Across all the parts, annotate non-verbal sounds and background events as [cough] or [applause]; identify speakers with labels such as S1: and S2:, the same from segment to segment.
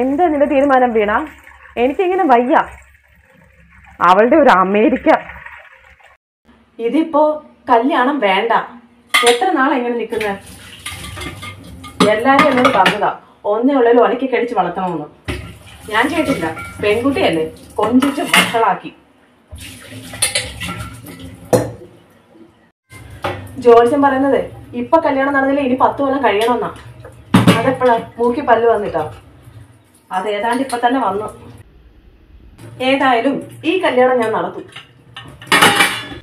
S1: എന്താ നിന്റെ തീരുമാനം വീണ? എനിക്കിങ്ങനെ വയ്യ. അവളുടെ ഒരു അമേരിക്ക ഇതിപ്പോ കല്യാണം വേണ്ട. എത്ര നാളെങ്ങനെ നിൽക്കുന്നത് എല്ലാരും എന്നോട് പറഞ്ഞതാ. ഒന്നേ ഉള്ളിൽ ഒലക്കി കടിച്ച് വളർത്തണമെന്ന്. ഞാൻ കേട്ടില്ല പെൺകുട്ടിയല്ലേ? കൊഞ്ചിച്ച് മക്കളാക്കി. ജോത്സ്യം പറയുന്നത് ഇപ്പൊ കല്യാണം നടന്നില്ല ഇനി പത്ത് കൊല്ലം കഴിയണമെന്നാ. അതെപ്പോഴാ മൂക്കി പല്ല് വന്നിട്ടാ? അത് ഏതാണ്ട് ഇപ്പൊ തന്നെ വന്നു. ഏതായാലും ഈ കല്യാണം ഞാൻ നടത്തും.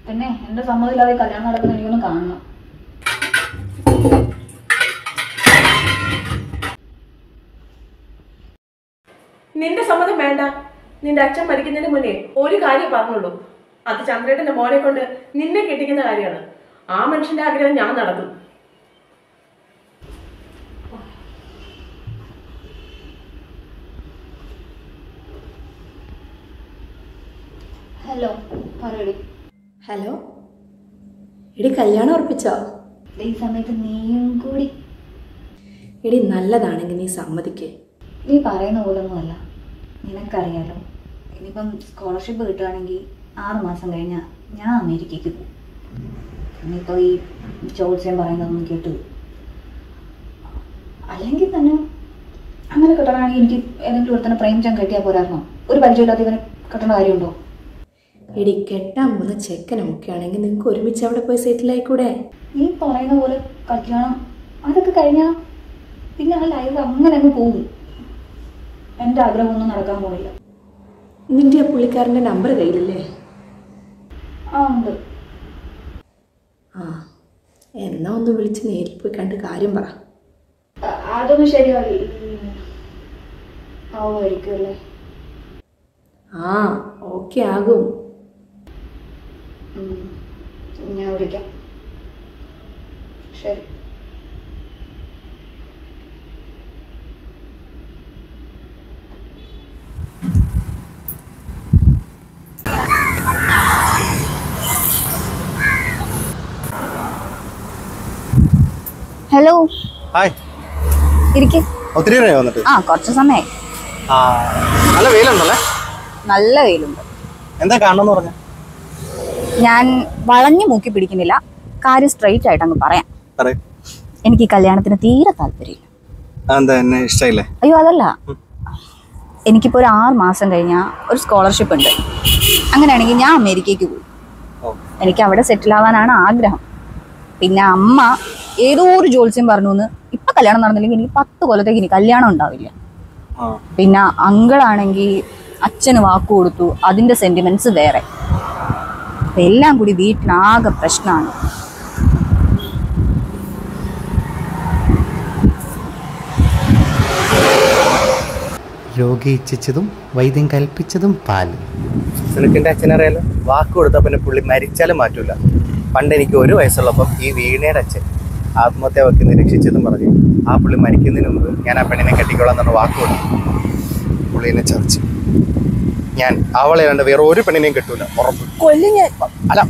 S2: പിന്നെ എന്റെ സമ്മതമില്ലാതെ കല്യാണം നടക്കുന്ന എനിക്കൊന്ന് കാണണം.
S1: നിന്റെ സമ്മതം വേണ്ട. നിന്റെ അച്ഛൻ മരിക്കുന്നതിന് മുന്നേ ഒരു കാര്യം പറഞ്ഞുള്ളൂ. അത് ചന്ദ്രേട്ടന്റെ മോനെ കൊണ്ട് നിന്നെ കെട്ടിക്കുന്ന കാര്യമാണ്. ആ മനുഷ്യന്റെ ആഗ്രഹം ഞാൻ നടത്തും.
S2: ഹലോ പറയടി
S3: ഹലോ? എടി കല്യാണം ഉറപ്പിച്ചോ?
S2: ഈ സമയത്ത് നീയും കൂടി.
S3: എടി നല്ലതാണെങ്കിൽ നീ സമ്മതിക്കേ.
S2: നീ പറയുന്ന പോലൊന്നുമല്ല നിനക്കറിയാലോ ഇനിയിപ്പം സ്കോളർഷിപ്പ് കിട്ടുകയാണെങ്കിൽ ആറ് മാസം കഴിഞ്ഞാൽ ഞാൻ അമേരിക്കയ്ക്ക് പോകും. ഇനിയിപ്പോൾ ഈ ചോത്സ്യം പറയുന്നതൊന്നും കേട്ടു. അല്ലെങ്കിൽ തന്നെ അങ്ങനെ കിട്ടണമെങ്കിൽ എനിക്ക് ഏതെങ്കിലും ഒരുത്തന്നെ പ്രേമിച്ചാൻ കെട്ടിയാൽ പോരായിരുന്നോ? ഒരു പരിചയമില്ലാത്ത ഇവനെ കിട്ടണ കാര്യമുണ്ടോ?
S3: എടി കെട്ടാൻ പോകുന്ന ചെക്കനൊക്കെ ആണെങ്കിൽ നിങ്ങൾക്ക് ഒരുമിച്ച് അവിടെ പോയി സെറ്റിൽ ആയിക്കൂടെ?
S2: നീ പറയുന്ന പോലെ കല്യാണം അതൊക്കെ കഴിഞ്ഞാൽ പിന്നെ ആ ലൈഫ് അങ്ങനെ അങ്ങ് പോകും. എന്റെ ആഗ്രഹമൊന്നും നടക്കാൻ പോയില്ല
S3: നിന്റെ ആ പുള്ളിക്കാരന്റെ നമ്പർ കയ്യിലില്ലേ?
S2: ആ ഉണ്ട്.
S3: ആ എന്നാ ഒന്ന് വിളിച്ച് നേരിൽ പോയി കണ്ട് കാര്യം പറ.
S2: അതൊന്നും ശരിയാവില്ല ആവുമായിരിക്കും അല്ലേ?
S3: ആ ഓക്കെ ആകും.
S2: ഞാൻ വിളിക്കാം. ശരി. ഹലോ.
S4: ഹായ്.
S2: ഇരിക്കെ.
S4: ഒത്തിരി നേരമായി വന്നിട്ട്.
S2: ആ കുറച്ച് സമയമായി.
S4: ആ നല്ല വെയിലുണ്ടല്ലേ?
S2: നല്ല വെയിലുണ്ട്.
S4: എന്താ കാണണമെന്ന് പറഞ്ഞ?
S2: ഞാൻ വളഞ്ഞു മൂക്കി പിടിക്കുന്നില്ല. കാര്യം സ്ട്രെയിറ്റ് ആയിട്ട് അങ്ങ് പറയാം. എനിക്ക് ഈ കല്യാണത്തിന് തീരെ താല്പര്യമില്ല. അയ്യോ അതല്ല. എനിക്കിപ്പോ ഒരു ആറ് മാസം കഴിഞ്ഞാൽ ഒരു സ്കോളർഷിപ്പ് ഉണ്ട്. അങ്ങനെയാണെങ്കിൽ ഞാൻ അമേരിക്കയ്ക്ക്
S4: പോയി
S2: എനിക്ക് അവിടെ സെറ്റിൽ ആവാനാണ് ആഗ്രഹം. പിന്നെ അമ്മ ഏതോ ഒരു ജോത്സ്യം പറഞ്ഞു എന്ന് ഇപ്പൊ കല്യാണം നടന്നില്ലെങ്കിൽ എനിക്ക് പത്ത് കൊല്ലത്തേക്ക് ഇനി കല്യാണം ഉണ്ടാവില്ല. പിന്നെ അങ്കിളാണെങ്കിൽ അച്ഛന് വാക്ക് കൊടുത്തു. അതിന്റെ സെന്റിമെന്റ്സ് വേറെ. അപ്പം എല്ലാം കൂടി വീട്ടിനാകെ പ്രശ്നമാണ്
S5: രോഗി ഇച്ഛിച്ചതും വൈദ്യം കൽപ്പിച്ചതും പാൽ
S4: നിനക്ക് എന്റെ അച്ഛനറിയാലോ വാക്ക് കൊടുത്താൽ പിന്നെ പുള്ളി മരിച്ചാലും മാറ്റൂല. പണ്ട് എനിക്ക് ഒരു വയസ്സുള്ളപ്പം ഈ വീണയുടെ അച്ഛൻ ആത്മഹത്യ വക്കി നിരീക്ഷിച്ചതും പറഞ്ഞു. ആ പുള്ളി മരിക്കുന്നതിന് മുമ്പ് ഞാൻ ആ പെണ്ണിനെ കെട്ടിക്കോളാം എന്നുള്ള വാക്ക് കൊടുത്തു. പുള്ളിനെ ചതിച്ചു. ഞാൻ അവളെ അല്ലാണ്ട് വേറെ ഒരു പെണ്ണിനെയും കിട്ടൂല. ഉറപ്പ്. കൊല്ലും ഞാൻ. അല്ല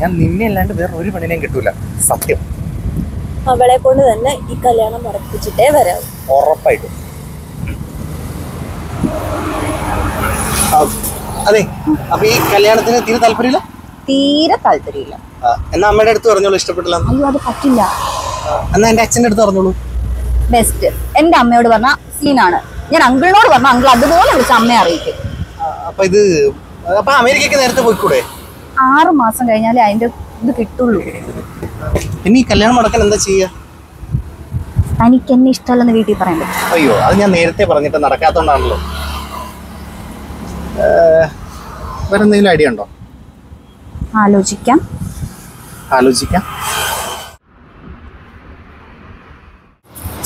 S4: ഞാൻ നിന്നെ അല്ലാണ്ട് വേറെ ഒരു പെണ്ണിനെയും കിട്ടൂല. സത്യം.
S6: അവളെ കൊണ്ട് തന്നെ ഈ കല്യാണം ഉറപ്പിച്ചിട്ടേ വരാം
S4: ഉറപ്പായിട്ടും. അതെ. അപ്പൊ ഈ കല്യാണത്തിന് തീരെ താല്പര്യമില്ല?
S2: തീരെ താല്പര്യമില്ല.
S4: എന്നാ അമ്മയുടെ അടുത്ത് പറഞ്ഞോളൂ ഇഷ്ടപ്പെട്ടില്ല
S2: അയ്യോ അത് പറ്റില്ല.
S4: എന്നാ എന്റെ അച്ഛന്റെ അടുത്ത് പറഞ്ഞോളൂ.
S2: ബെസ്റ്റ് എന്റെ അമ്മയോട് പറഞ്ഞ സീനാണ് ഞാൻ അങ്കിളിനോട് പറഞ്ഞ അങ്കിൾ അതുപോലെ വിളിച്ച അമ്മയെ അറിയിക്കും.
S4: അപ്പൊ ഇത് അപ്പൊ അമേരിക്കക്ക് നേരത്തെ പോയിക്കൂടെ?
S2: ആറ് മാസം കഴിഞ്ഞാലേ അതിന്റെ ഇത് കിട്ടുള്ളൂ.
S4: ഇനി ഈ കല്യാണം മുടക്കാൻ എന്താ ചെയ്യാ?
S2: തനിക്ക് എന്നെ ഇഷ്ടമല്ലെന്ന് വീട്ടിൽ പറയാൻ
S4: അയ്യോ അത് ഞാൻ നേരത്തെ പറഞ്ഞിട്ട് നടക്കാത്തോണ്ടാണല്ലോ. വേറെ എന്തെങ്കിലും ഐഡിയ ഉണ്ടോ?
S2: ആലോചിക്കാം.
S4: ആലോചിക്കാം.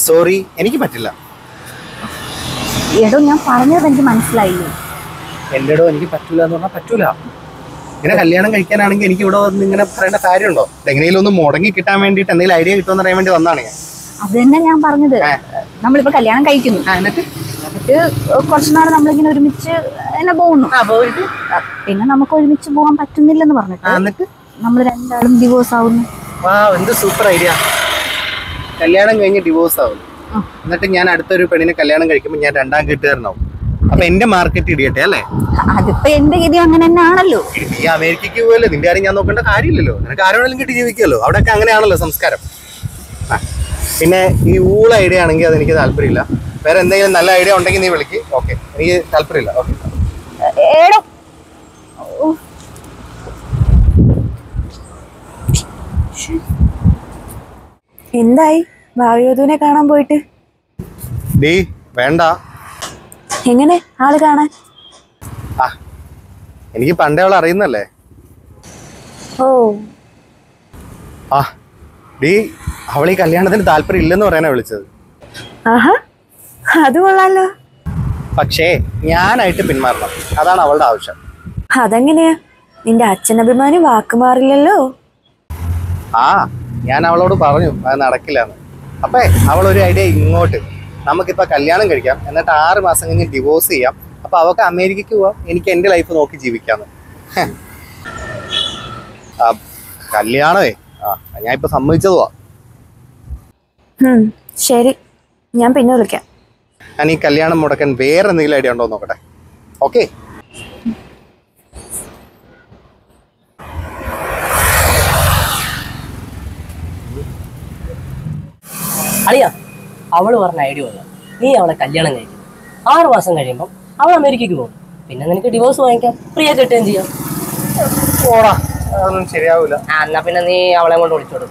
S4: സോറി എനിക്ക് പറ്റില്ല.
S2: ഏതോ ഞാൻ പറഞ്ഞത് എനിക്ക് മനസ്സിലായില്ലേ?
S4: എന്റെ ഇടോ എനിക്ക് പറ്റൂല എന്ന് പറഞ്ഞാൽ പറ്റൂല. ഇങ്ങനെ കല്യാണം കഴിക്കാനാണെങ്കിൽ എനിക്ക് ഇവിടെ വന്ന് ഇങ്ങനെ പറയേണ്ട കാര്യമുണ്ടോ? എങ്ങനെയും ഒന്ന് മുടങ്ങി കിട്ടാൻ വേണ്ടിട്ട് എന്തെങ്കിലും ഐഡിയ കിട്ടുമെന്ന് അറിയാൻ വേണ്ടി വന്നാണ് ഞാൻ.
S2: അത് തന്നെ ഞാൻ പറഞ്ഞത്. നമ്മളിപ്പോ കല്യാണം കഴിക്കുന്നു.
S4: എന്നിട്ട്?
S2: കുറച്ചു നാൾ നമ്മളിങ്ങനെ ഒരുമിച്ച് എന്നെ പോകുന്നു പിന്നെ നമുക്ക് ഒരുമിച്ച് പോകാൻ പറ്റുന്നില്ലെന്ന് പറഞ്ഞിട്ട് നമ്മൾ രണ്ടാളും ഡിവോഴ്സ് ആവുന്നു.
S4: എന്ത് സൂപ്പർ ഐഡിയ കല്യാണം കഴിഞ്ഞ് ഡിവോഴ്സ് ആവും എന്നിട്ട് ഞാൻ അടുത്തൊരു പെണ്ണിനെ കല്യാണം കഴിക്കുമ്പോൾ ഞാൻ രണ്ടാം കെട്ടുകാരനാവും. അപ്പൊ എന്റെ മാർക്കറ്റ് ഇടിയട്ടെ അല്ലേ?
S2: അതിപ്പോ എന്റെ ഗതി അങ്ങനെ തന്നെ ആണല്ലോ.
S4: നീ അമേരിക്കക്ക് പോയല്ലേ? നിന്റെ കാര്യം ഞാൻ നോക്കേണ്ട കാര്യമില്ലല്ലോ. നിനക്ക് ആരോടെങ്കിലും കിട്ടി ജീവിക്കുമല്ലോ. അവിടെയൊക്കെ അങ്ങനെയാണല്ലോ സംസ്കാരം. പിന്നെ ഈ ഊള ഐഡിയ ആണെങ്കിൽ അതെനിക്ക് താല്പര്യമില്ല. വേറെ എന്തെങ്കിലും നല്ല ഐഡിയ ഉണ്ടെങ്കിൽ നീ വിളിക്ക്. ഓക്കെ. എനിക്ക് താല്പര്യമില്ല. ഓക്കെ.
S6: എന്തായി? ഭാവിയോധുവിനെ കാണാൻ പോയിട്ട്.
S4: ഡീ വേണ്ട.
S6: എങ്ങനെ? ആൾ കാണാൻ?
S4: എനിക്ക് പണ്ടേ അവളെ അറിയുന്നല്ലേ?
S6: ഓ.
S4: ആ ഡീ അവൾ ഈ കല്യാണത്തിന് താല്പര്യം ഇല്ലെന്ന് പറയാനാ വിളിച്ചത്.
S6: ആഹാ അത് കൊള്ളാലോ.
S4: പക്ഷേ ഞാനായിട്ട് പിന്മാറണം. അതാണ് അവളുടെ ആവശ്യം.
S6: അതെങ്ങനെയാ? നിന്റെ അച്ഛനഭിമാനി വാക്ക് മാറില്ലല്ലോ.
S4: ആ ഞാൻ അവളോട് പറഞ്ഞു അത് നടക്കില്ലെന്ന്. അപ്പേ ഒരു ഐഡിയ ഇങ്ങോട്ട്. നമുക്കിപ്പോ കല്യാണം കഴിക്കാം. എന്നിട്ട് ആറ് മാസം കഴിഞ്ഞ് ഡിവോഴ്സ് ചെയ്യാം. അപ്പോൾ അവൾക്ക് അമേരിക്കയ്ക്ക് പോവാം. എനിക്ക് എന്റെ ലൈഫ് നോക്കി ജീവിക്കാമെന്ന് ആ, കല്യാണമേ. ആ ഞാൻ ഇപ്പൊ സമ്മതിച്ചതുവാ.
S6: ശരി. ഞാൻ പിന്നെ വിളിക്കാം.
S4: ഞാൻ ഈ കല്യാണം മുടക്കാൻ വേറെ എന്തെങ്കിലും ഐഡിയ ഉണ്ടോ നോക്കട്ടെ. ഓക്കെ.
S7: അറിയാ അവൾ പറഞ്ഞ ഐഡിയ വന്നു. നീ അവളെ കല്യാണം കഴിക്കും ആറ് മാസം കഴിയുമ്പോൾ അവൾ അമേരിക്കയ്ക്ക് പോകും. പിന്നെ നിനക്ക് ഡിവോഴ്സ് വാങ്ങിക്കാം. ഫ്രീ ആയി കിട്ടുകയും ചെയ്യാം.
S4: ഓടാ അതൊന്നും ശരിയാവൂല.
S7: ആ എന്നാ പിന്നെ നീ അവളെ കൊണ്ട്
S4: വിളിച്ചോടും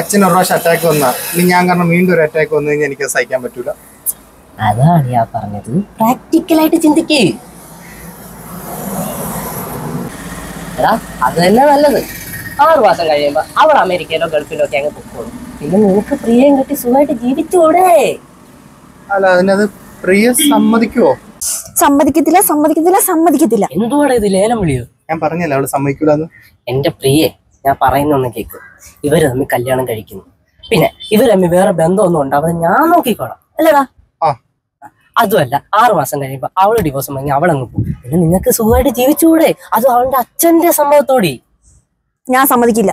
S4: അച്ഛൻ ഒരു പ്രാവശ്യം അറ്റാക്ക് വന്നാ. ഇനി ഞാൻ കാരണം വീണ്ടും ഒരു അറ്റാക്ക് വന്നു കഴിഞ്ഞാൽ എനിക്ക് സഹിക്കാൻ പറ്റൂല.
S7: അതാണ് ഞാൻ പറഞ്ഞത്. പ്രാക്ടിക്കലായിട്ട് ചിന്തിക്കേ. അത് തന്നെ നല്ലത്. ആറ് മാസം കഴിയുമ്പോ അവൾ അമേരിക്കയിലോ ഗൾഫിലോ ഒക്കെ അങ്ങ് പൊക്കോളും. പിന്നെ നിനക്ക് പ്രിയം കിട്ടി സുഖമായിട്ട് ജീവിച്ചൂടെ.
S4: അല്ല അതിനത് പ്രിയ സമ്മതിക്കുവോ?
S6: സമ്മതിക്കത്തില്ല സമ്മതിക്കത്തില്ല സമ്മതിക്കത്തില്ല.
S7: എന്തുവാടാ ഇത് ലേലം വിളിയോ?
S4: ഞാൻ പറഞ്ഞല്ലോ അവൾ സമ്മതിക്കൂലെന്ന്?
S7: എന്റെ പ്രിയെ ഞാൻ പറയുന്നൊന്ന് കേക്ക്. ഇവർ തമ്മിൽ കല്യാണം കഴിക്കുന്നു. പിന്നെ ഇവർ തമ്മിൽ വേറെ ബന്ധമൊന്നും ഉണ്ടാവാതെ ഞാൻ നോക്കിക്കോളാം. അല്ലേടാ
S4: ആ.
S7: അതുമല്ല ആറു മാസം കഴിയുമ്പോ അവൾ ഡിവോഴ്സ് വാങ്ങി അവളങ്ങ് പോകും. പിന്നെ നിങ്ങൾക്ക് സുഖമായിട്ട് ജീവിച്ചുകൂടെ അത് അവളുടെ അച്ഛന്റെ സമ്മതത്തോടെ.
S6: ഞാൻ സമ്മതിക്കില്ല.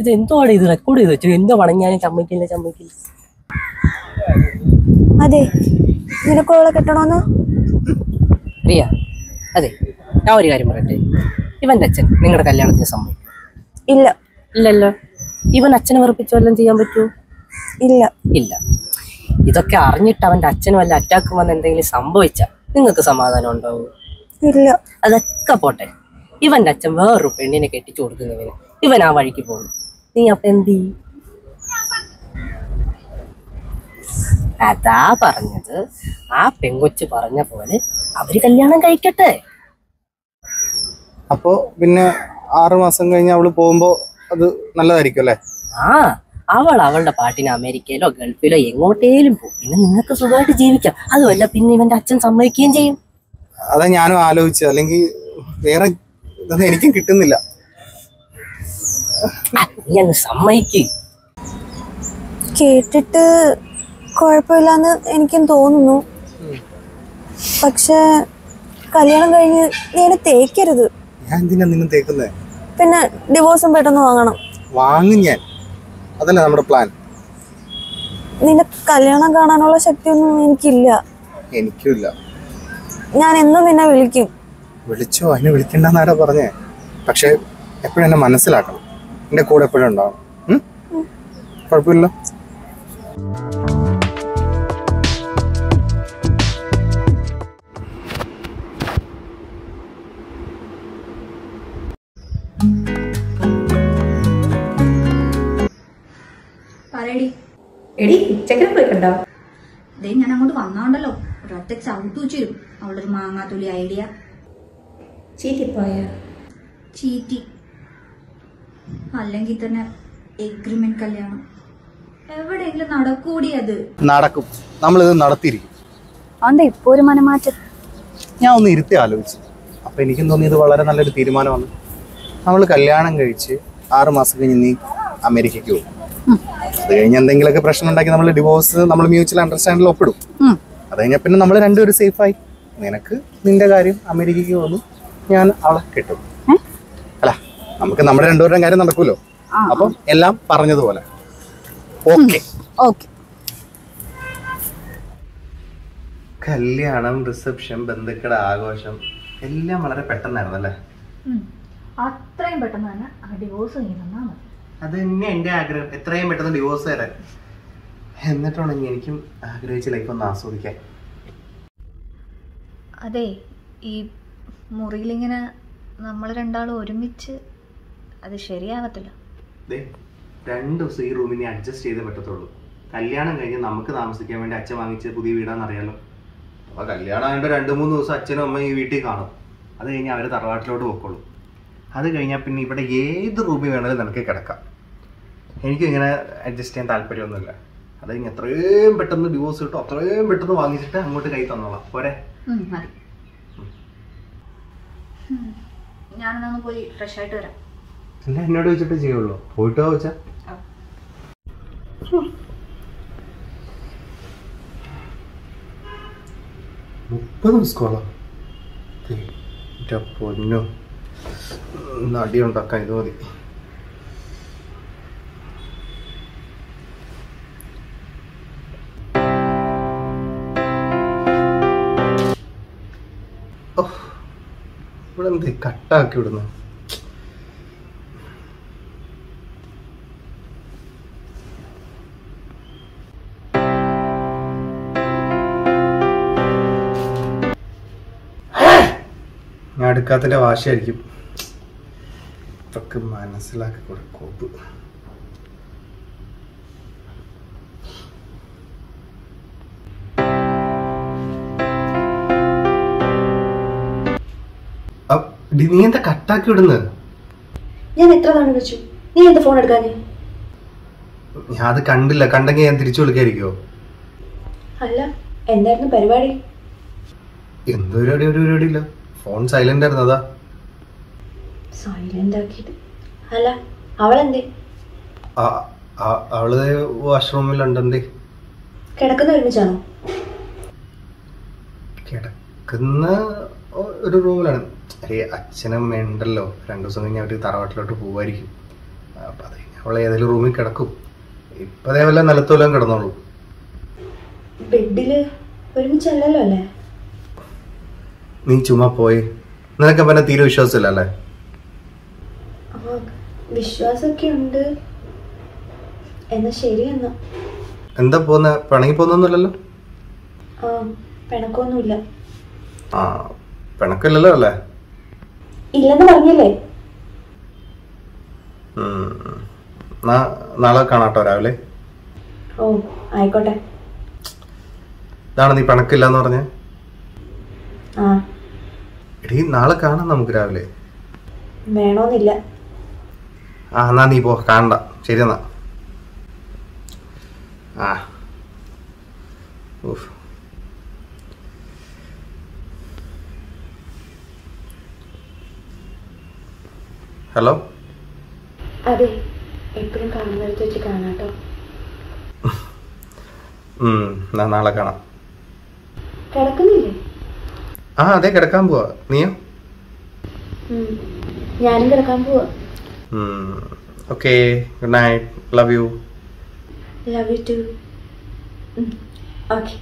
S7: ഇത് എന്തുവാണ് ഇത് റെക്കോർഡ് ചെയ്ത് വെച്ചു എന്തോ പണഞ്ഞാലും ചമ്മക്കില്ല ചമ്മക്കില്ല
S6: അതെ. നിനക്കോളെ അവളെ കെട്ടണോന്ന്?
S7: പ്രിയ അതെ ഞാൻ ഒരു കാര്യം പറയട്ടെ. ഇവന്റെ അച്ഛൻ നിങ്ങളുടെ കല്യാണത്തിന് സമ്മതിക്കും.
S6: ഇല്ല.
S7: ഇല്ലല്ലോ. ഇവൻ അച്ഛനെ വെറുപ്പിച്ച് വല്ലതും ചെയ്യാൻ പറ്റുമോ
S6: ഇല്ല.
S7: ഇല്ല. ഇതൊക്കെ അറിഞ്ഞിട്ട് അവന്റെ അച്ഛന് വല്ല അറ്റാക്ക് വന്ന് എന്തെങ്കിലും സംഭവിച്ച നിങ്ങൾക്ക് സമാധാനം ഉണ്ടാവും?
S6: ഇല്ല.
S7: അതൊക്കെ പോട്ടെ. ഇവന്റെ അച്ഛൻ വേറൊരു പെണ്ണിനെ കെട്ടിച്ചു കൊടുക്കുന്നവന് ഇവൻ ആ വഴിക്ക് പോകുന്നു. നീ അപ്പൊ എന്ത് ചെയ്യും? അതാ പറഞ്ഞത്. ആ പെങ്കൊച്ച് പറഞ്ഞ പോലെ അവർ കല്യാണം കഴിക്കട്ടെ.
S4: അപ്പോ പിന്നെ ആറ് മാസം കഴിഞ്ഞ് അവൾ പോകുമ്പോ അത് നല്ലതായിരിക്കും അല്ലേ?
S7: ആ അവൾ അവളുടെ പാട്ടിന് അമേരിക്കയിലോ ഗൾഫിലോ എങ്ങോട്ടേലും പോകും പിന്നെ നിങ്ങൾക്ക് സുഖമായിട്ട് ജീവിക്കാം. അതുമല്ല പിന്നെ ഇവന്റെ അച്ഛൻ സമ്മതിക്കുകയും ചെയ്യും.
S4: അതാ ഞാനും ആലോചിച്ചു അല്ലെങ്കിൽ വേറെ ഇതൊന്നും എനിക്കും കിട്ടുന്നില്ല.
S7: നീ അങ്ങ് സമ്മതിക്ക്.
S6: കേട്ടിട്ട് കുഴപ്പമില്ലാന്ന് എനിക്കും തോന്നുന്നു. പക്ഷെ കല്യാണം കഴിഞ്ഞ് നീ എന്നെ തേക്കരുത്.
S4: ഞാൻ എന്തിനാ നിന്നെ തേക്കുന്നേ?
S6: പിന്നെ ഡിവോഴ്സും പെട്ടെന്ന് വാങ്ങണം.
S4: വാങ്ങും ഞാൻ. അതല്ലേ നമ്മുടെ പ്ലാൻ
S6: നിന്റെ കല്യാണം കാണാനുള്ള ശക്തിയൊന്നും എനിക്കില്ല.
S4: എനിക്കില്ല ഇല്ല
S6: ഞാൻ എന്നും നിന്നെ വിളിക്കും.
S4: വിളിച്ചോ? അതിനെ വിളിക്കണ്ടെന്നാരാ പറഞ്ഞേ? പക്ഷെ എപ്പോഴും എന്നെ മനസ്സിലാക്കണം. എന്റെ കൂടെ എപ്പോഴും ഉണ്ടാവണം കുഴപ്പമില്ല.
S3: എടി ചെക്കനെ പോയിക്കണ്ടോ? കണ്ടോ
S2: ദേ ഞാൻ അങ്ങോട്ട് വന്നോണ്ടല്ലോ. ഒരൊറ്റ ചവിട്ടു വെച്ചിരും അവളൊരു മാങ്ങാത്തൊലി ഐഡിയ.
S3: ചീറ്റിപ്പോയ?
S2: ചീറ്റി. അല്ലെങ്കിൽ തന്നെ എഗ്രിമെന്റ് കല്യാണം. എവിടെയെങ്കിലും നടക്കൂടി അത്?
S4: നടക്കും. ഇത് നടത്തിയിരിക്കും.
S2: അതെന്താ ഇപ്പോ ഒരു മനമാറ്റം?
S4: ഞാൻ ഒന്ന് ഇരുത്തി ആലോചിച്ചു. അപ്പൊ എനിക്കും തോന്നിയത് വളരെ നല്ലൊരു തീരുമാനമാണ്. നമ്മൾ കല്യാണം കഴിച്ച് ആറ് മാസം കഴിഞ്ഞ് നീ അമേരിക്കയ്ക്ക് പോകും. അത് കഴിഞ്ഞ് എന്തെങ്കിലുമൊക്കെ പ്രശ്നം ഉണ്ടാക്കി നമ്മൾ ഡിവോഴ്സ് നമ്മൾ മ്യൂച്വൽ അണ്ടർസ്റ്റാൻഡിൽ ഒപ്പിടും. അത് കഴിഞ്ഞാൽ പിന്നെ നമ്മൾ രണ്ടുപേരും സേഫായി നിനക്ക് നിന്റെ കാര്യം അമേരിക്കയ്ക്ക് പോകുന്നു ഞാൻ അവളെ കിട്ടും. നമുക്ക് നമ്മുടെ രണ്ടുപേരുടെ കാര്യം നടക്കുമല്ലോ അപ്പം എല്ലാം പറഞ്ഞതുപോലെ. ഓക്കെ.
S2: ഓക്കെ.
S4: കല്യാണം റിസപ്ഷൻ ബന്ധുക്കളുടെ ആഘോഷം എല്ലാം വളരെ പെട്ടെന്നായിരുന്നു അല്ലേ
S2: അത്രയും പെട്ടെന്ന് തന്നെ ഡിവോഴ്സ്
S4: അത് തന്നെ എന്റെ ആഗ്രഹം. എത്രയും പെട്ടെന്ന് ഡിവോഴ്സ് തരാൻ എന്നിട്ടാണെങ്കിൽ എനിക്കും ആഗ്രഹിച്ച ലൈഫ് ഒന്ന് ആസ്വദിക്കാൻ
S2: അതെ ഈ മുറിയിലിങ്ങനെ നമ്മൾ രണ്ടാളും ഒരുമിച്ച് അത് ശരിയാവത്തില്ല.
S4: രണ്ട് ദിവസം ഈ റൂമിനെ അഡ്ജസ്റ്റ് ചെയ്തേ പറ്റത്തുള്ളൂ. കല്യാണം കഴിഞ്ഞ് നമുക്ക് താമസിക്കാൻ വേണ്ടി അച്ഛൻ വാങ്ങിച്ച പുതിയ വീടാന്ന് അറിയാലോ. അപ്പൊ കല്യാണം ആയതുകൊണ്ട് രണ്ട് മൂന്ന് ദിവസം അച്ഛനും അമ്മയും ഈ വീട്ടിൽ കാണും. അത് കഴിഞ്ഞ് അവർ തറവാട്ടിലോട്ട് പൊക്കോളും. അത് കഴിഞ്ഞാൽ പിന്നെ ഇവിടെ ഏത് റൂമിൽ വേണമെങ്കിലും നിനക്ക് കിടക്കാം. എനിക്ക് ഇങ്ങനെ അഡ്ജസ്റ്റ് ചെയ്യാൻ താല്പര്യമൊന്നുമില്ല. അത് കഴിഞ്ഞ് എത്രയും പെട്ടെന്ന് ഡിവോഴ്സ് കിട്ടും അത്രയും പെട്ടെന്ന് വാങ്ങിച്ചിട്ട് അങ്ങോട്ട് കൈ തന്നോളാം. പോരെ.
S2: ഞാനെന്നാ പോയി ഫ്രഷ് ആയിട്ട് വരാം.
S4: എല്ലാം എന്നോട് വെച്ചിട്ട് ചെയ്യുള്ളൂ. പോയിട്ട് വെച്ച മുപ്പത് സ്കോളോ പൊന്നോ. നടി ഉണ്ടാക്കാൻ ഇത് മതി. ഓ, ഇവിടെ എന്ത് കട്ടാക്കി വിടുന്നു? ഞാൻ എടുക്കാത്തതിന്റെ വാശിയായിരിക്കും. ഇതൊക്കെ മനസ്സിലാക്കി കൂടെ കോപ്പ് അപ്പ് ഡി, നീ എന്താ കട്ടാക്കി വിടുന്നത്
S6: ഞാൻ എത്ര തവണ വിളിച്ചു? നീ എന്താ ഫോൺ എടുക്കാഞ്ഞേ?
S4: ഞാൻ അത് കണ്ടില്ല. കണ്ടെങ്കിൽ ഞാൻ തിരിച്ചു വിളിക്കായിരിക്കോ
S6: അല്ല എന്തായിരുന്നു പരിപാടി?
S4: എന്ത് പരിപാടി ഒരു പരിപാടിയില്ല. ഫോൺ സൈലന്റ് ആയിരുന്നു അതാ.
S6: സൈലന്റ് ആക്കിട്ട് അല്ല അവളെന്തേ?
S4: അവൾ വാഷ്റൂമിൽ ഉണ്ടെന്തേ
S6: കിടക്കുന്ന ഒരുമിച്ചാണോ?
S4: കിടക്കുന്ന ഒരു റൂമിലാണ് അരേ അച്ഛനും ഉണ്ടല്ലോ. രണ്ടു ദിവസം കഴിഞ്ഞ് അവർ തറവാട്ടിലോട്ട് പോവായിരിക്കും. അപ്പൊ അത് കഴിഞ്ഞ് അവൾ ഏതെങ്കിലും റൂമിൽ കിടക്കും. ഇപ്പൊ അതേപോലെ നിലത്തോലം കിടന്നോളൂ.
S6: ബെഡിൽ ഒരുമിച്ചല്ലല്ലോ അല്ലേ?
S4: നീ ചുമ്മാ പോയി നിനക്ക് പറഞ്ഞ തീരെ വിശ്വാസമില്ല അല്ലേ
S6: അപ്പൊ വിശ്വാസമൊക്കെ ഉണ്ട്. എന്നാ ശരി എന്നാ.
S4: എന്താ പോന്ന? പിണങ്ങി പോന്നൊന്നുമില്ലല്ലോ
S6: പിണക്കൊന്നുമില്ല.
S4: ആ പിണക്കില്ലല്ലോ അല്ലേ?
S6: ഇല്ലെന്ന് പറഞ്ഞില്ലേ?
S4: നാളെ കാണാട്ടോ രാവിലെ.
S6: ഓ ആയിക്കോട്ടെ.
S4: ഇതാണ് നീ പിണക്കില്ല എന്ന് പറഞ്ഞ? എടീ നാളെ കാണാം നമുക്ക് രാവിലെ.
S6: വേണോന്നില്ല.
S4: ആ എന്നാ നീ പോ കാണണ്ട. ശരി എന്നാ. ആ. ഉഫ്. ഹലോ?
S6: അതെ എപ്പോഴും കാണുന്നിടത്ത് വെച്ച് കാണാട്ടോ.
S4: നാളെ കാണാം.
S6: കിടക്കുന്നില്ലേ?
S4: ആ അതെ കിടക്കാൻ പോവാ. നീയോ?
S6: ഉം. ഞാനും കിടക്കാൻ പോവാ.
S4: Okay good night. Love you
S6: love you too okay.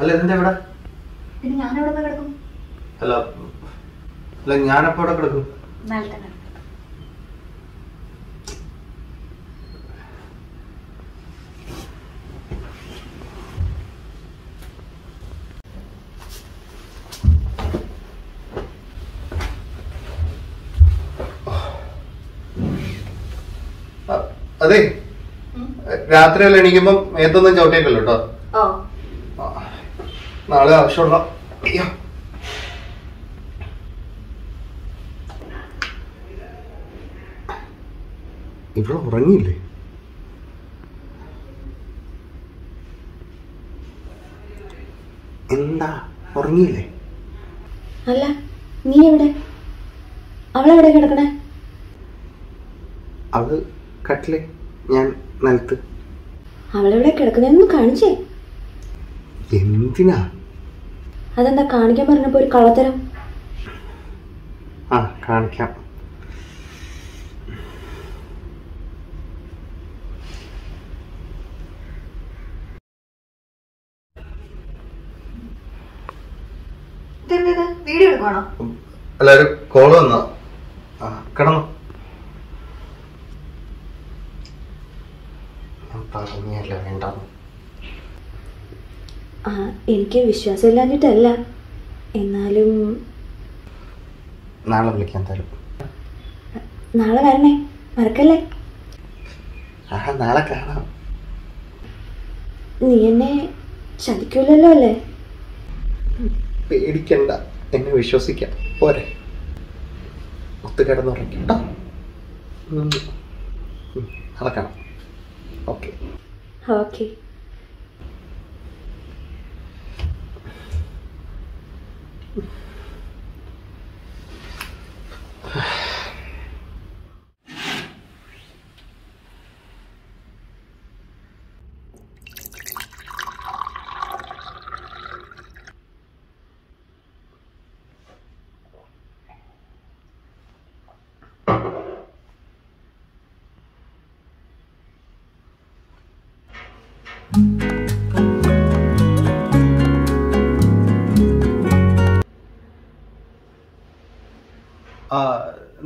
S4: അല്ല എന്താ ഇവിടെ
S2: പിന്നെ ഞാൻ എവിടെ പോയി കിടക്കും?
S4: അല്ല അല്ല ഞാനപ്പോ ഇവിടെ കിടക്കും? അതെ. രാത്രി രാത്രിയല്ല എണീക്കുമ്പം മേത്തൊന്നും ചവിട്ടിയേക്കല്ലോ കേട്ടോ നാളെ ആവശ്യമുള്ള അയ്യോ. ഇവിടെ ഉറങ്ങിയില്ലേ? എന്താ? ഉറങ്ങിയില്ലേ?
S6: അല്ല നീ എവിടെ? അവളെവിടെ കിടക്കണേ?
S4: അവൾ കട്ടിൽ ഞാൻ നിലത്ത്.
S6: അവളെവിടെ കിടക്കുന്നതെന്ന് കാണിച്ചേ.
S5: എന്തിനാ?
S6: അതെന്താ കാണിക്കാൻ പറഞ്ഞപ്പോ ഒരു കള്ളത്തരം?
S5: ആ കാണിക്കാം.
S2: വീഡിയോ എടുക്കണോ
S4: അല്ല ഒരു കോൾ വന്നോ? ആ കിടന്നു.
S5: ഞാൻ പറഞ്ഞല്ല വേണ്ടെന്ന്.
S6: ആ എനിക്ക് വിശ്വാസമില്ലാഞ്ഞിട്ടല്ല. എന്നാലും
S5: നാളെ വിളിക്കാൻ തരും.
S6: നാളെ വരണേ. മറക്കല്ലേ?
S5: ആ നാളെ കാണാം.
S6: നീ എന്നെ ചതിക്കൂലല്ലോ അല്ലേ?
S5: പേടിക്കണ്ട. എന്നെ വിശ്വസിക്കാം. പോരെ. ഒത്തു കിടന്നുറങ്ങിട്ടോ നാളെ കാണാം. ഓക്കെ.
S6: ഓക്കെ.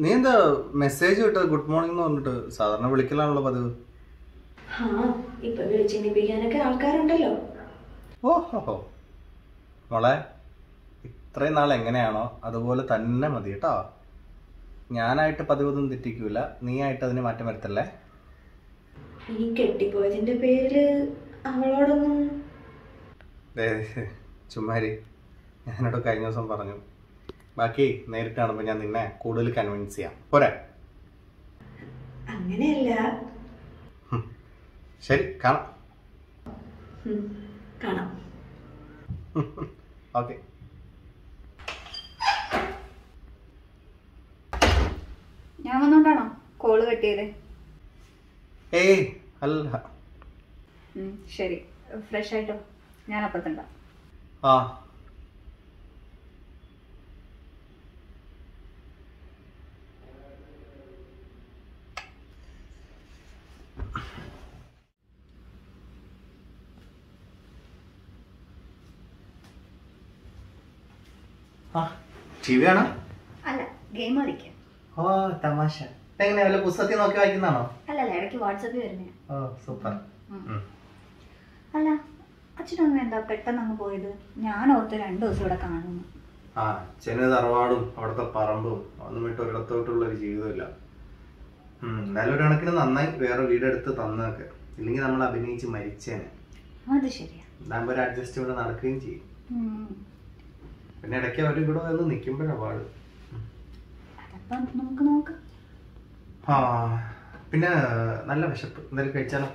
S4: നീ എന്താ മെസ്സേജ് വിട്ടത് ഗുഡ് മോർണിംഗ് എന്ന് പറഞ്ഞിട്ട് സാധാരണ വിളിക്കലാണല്ലോ പതിവ്.
S6: ഇപ്പൊ വിളിച്ചെണ്ണിപ്പിക്കാനൊക്കെ ആൾക്കാരുണ്ടല്ലോ.
S4: ഓ ഹോ. ഹോ മോളെ ഇത്രയും നാൾ എങ്ങനെയാണോ അതുപോലെ തന്നെ മതി കേട്ടോ. ഞാനായിട്ട് പതിവൊന്നും തെറ്റിക്കൂല. നീ ആയിട്ട് അതിന് മാറ്റം വരുത്തല്ലേ?
S6: ഇനി കെട്ടിപ്പോയതിന്റെ പേരിൽ അവളോടൊന്നും
S4: ദേ, ചുമ്മാരി ഞാനോട് കഴിഞ്ഞ ദിവസം പറഞ്ഞു ബാക്കി നേരിട്ട് കാണുമ്പോൾ ഞാൻ നിന്നെ കൂടുതൽ കൺവിൻസ് ചെയ്യാം. പോരെ.
S6: അങ്ങനെയല്ല.
S4: ശരി കാണാം.
S6: കാണാം. [laughs]
S4: ഓക്കെ.
S2: ഞാൻ വന്നോണ്ടാണോ കോൾ കെട്ടിയത്?
S4: ഏയ് അല്ല.
S2: ശരി. ഫ്രഷ് ആയിട്ടോ ഞാൻ അപ്പുറത്തുണ്ടാവും
S4: ആ. ആണോ
S2: അല്ല ഗെയിം കളിക്കാം
S4: ഓ തമാശ. എങ്ങനെ വല്ല പുസ്തകത്തിൽ നോക്കി വായിക്കുന്നതാണോ?
S2: അല്ലല്ല അല്ല ഇടയ്ക്ക് വാട്സപ്പിൽ വരുന്നേ
S4: ഓ സൂപ്പർ.
S2: അല്ല അച്ഛനൊന്നും എന്താ പെട്ടെന്ന് അങ്ങ് പോയത്? ഞാൻ ഓർത്ത് രണ്ടു ദിവസം ഇവിടെ കാണുന്നു.
S4: ആ അച്ഛന് തറവാടും അവിടുത്തെ പറമ്പും ഒന്നും വിട്ട് ഒരിടത്തോട്ടുള്ള ഒരു ജീവിതമില്ല ഒരു കണക്കിന് നന്നായി വേറെ വീടെടുത്ത് തന്നൊക്കെ ഇല്ലെങ്കിൽ നമ്മൾ അഭിനയിച്ച് മരിച്ചേനെ.
S2: അത് ശരിയാ.
S4: ഇതാകുമ്പോൾ ഒരു അഡ്ജസ്റ്റ്മെന്റ് നടക്കുകയും ചെയ്യും. പിന്നെ ഇടയ്ക്ക് അവർ ഇവിടെ വന്ന് നിൽക്കുമ്പോഴാണ് പാട്.
S2: നമുക്ക് നോക്കാം.
S4: ആ പിന്നെ നല്ല വിശപ്പ്. എന്തായാലും കഴിച്ചാലോ?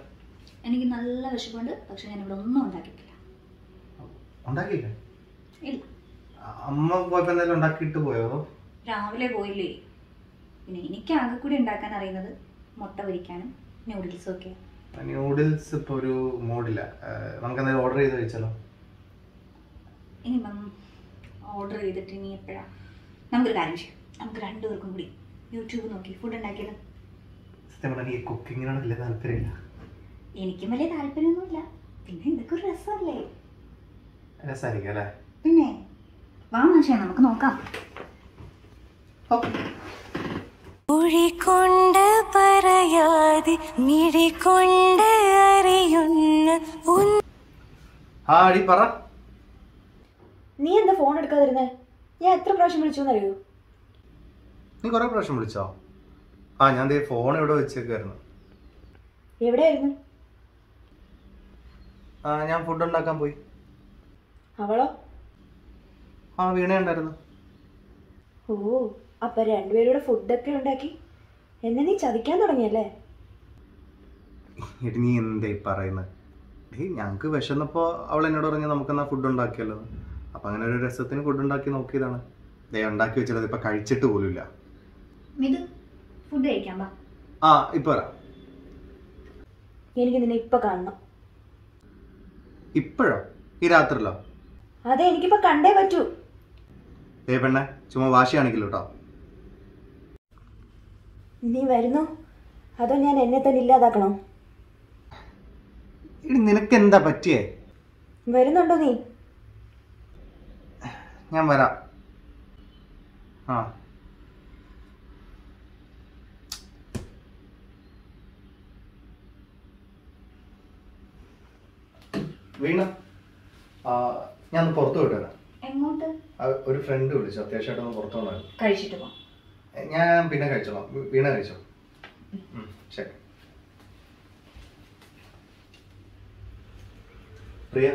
S2: എനിക്ക് നല്ല വിശപ്പുണ്ട് പക്ഷെ ഞാൻ ഇവിടെ ഒന്നും ഉണ്ടാക്കിയിട്ടില്ല.
S4: ഉണ്ടാക്കിയില്ലേ?
S2: ഇല്ല.
S4: അമ്മ പോയപ്പോ എന്തായാലും ഉണ്ടാക്കിയിട്ട് പോയോ?
S2: രാവിലെ പോയില്ലേ? പിന്നെ എനിക്ക് ആകെ കൂടി ഉണ്ടാക്കാൻ അറിയുന്നത് മുട്ട പൊരിക്കാനും ന്യൂഡിൽസും ഒക്കെ
S4: ന്യൂഡിൽസ് ഇപ്പൊ ഒരു മൂഡില്ല നമുക്ക് എന്തായാലും ഓർഡർ ചെയ്ത് കഴിച്ചാലോ?
S2: മാം ഓർഡർ ചെയ്തിട്ട് ഇനി എപ്പോഴാ? നമുക്കൊരു കാര്യം ചെയ്യാം. നമുക്ക് രണ്ടുപേർക്കും കൂടി യൂട്യൂബ് നോക്കി ഫുഡ് ഉണ്ടാക്കിയാലും
S4: സത്യം പറഞ്ഞാൽ ഈ കുക്കിങ്ങിനോട് വലിയ താല്പര്യമില്ല.
S2: എനിക്കും വലിയ താല്പര്യമൊന്നുമില്ല. പിന്നെ ഇതൊക്കെ ഒരു രസമല്ലേ?
S4: രസമായിരിക്കും അല്ലേ?
S2: പിന്നെ വാ മാഷേ നമുക്ക് നോക്കാം.
S8: മൊഴികൊണ്ട് പറയാതെ മിഴികൊണ്ട് അറിയുന്ന
S4: പറ.
S6: നീ എന്താ ഫോൺ എടുക്കാതിരുന്നേ? ഞാൻ എത്ര പ്രാവശ്യം വിളിച്ചു എന്നറിയോ
S4: നീ കുറെ പ്രാവശ്യം വിളിച്ചോ? ആ ഞാൻ ദേ ഫോൺ ഇവിടെ വെച്ചേക്കായിരുന്നു
S6: എവിടെയായിരുന്നു?
S4: ഞാൻ ഫുഡ് ഉണ്ടാക്കാൻ പോയി.
S6: അവളോ?
S4: ആ വീണ ഉണ്ടായിരുന്നു.
S6: ഓ അപ്പൊ രണ്ടുപേരുടെ ഫുഡൊക്കെ ഉണ്ടാക്കി. എന്നെ നീ ചതിക്കാൻ തുടങ്ങിയല്ലേ?
S4: എടി നീ എന്തേ പറയുന്നത് ഞങ്ങക്ക് ഞങ്ങൾക്ക് വിശന്നപ്പോൾ അവൾ എന്നോട് പറഞ്ഞു നമുക്കെന്നാ ഫുഡ് ഉണ്ടാക്കിയല്ലോ. അപ്പം അങ്ങനെ ഒരു രസത്തിന് ഫുഡ് ഉണ്ടാക്കി നോക്കിയതാണ്. ദേ ഉണ്ടാക്കി വെച്ചത് ഇപ്പം കഴിച്ചിട്ട് പോലുമില്ല.
S2: മിതു ഫുഡ് കഴിക്കാൻ
S4: ആ ഇപ്പൊ വരാം.
S6: എനിക്ക് നിന്നെ ഇപ്പൊ കാണണം.
S4: ഇപ്പോഴോ? ഈ രാത്രിയിലോ
S6: അതെ എനിക്കിപ്പോ കണ്ടേ പറ്റൂ.
S4: ഏ പെണ്ണെ ചുമ്മാ വാശിയാണെങ്കിലും കേട്ടോ
S6: നീ വരുന്നു. അതോ ഞാൻ എന്നെ തന്നെ ഇല്ലാതാക്കണോ?
S4: ഇനി നിനക്ക് എന്താ പറ്റിയേ?
S6: വരുന്നുണ്ടോ നീ?
S4: ഞാൻ വരാം. ആ. വീണ. ഞാൻ പുറത്തു പോയിട്ട് വരാം.
S2: എങ്ങോട്ട്?
S4: ഒരു ഫ്രണ്ട് വിളിച്ചു. അത്യാവശ്യമായിട്ട് ഒന്ന് പുറത്തു പോകണമായിരുന്നു
S2: കഴിച്ചിട്ട് പോവാം
S4: ഞാൻ പിന്നെ കഴിച്ചോളാം. വീണ കഴിച്ചോ? ശരി. പ്രിയ